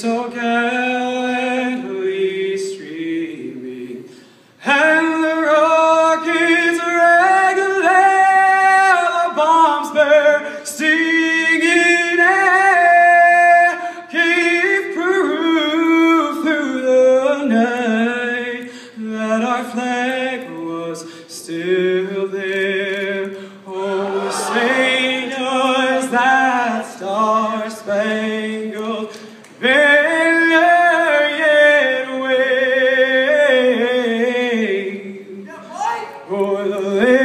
so gallantly streaming, and the rockets regulate the bombs bursting in air eh, gave proof through the night that our flag was still there. Oh, say does that star-spangled for the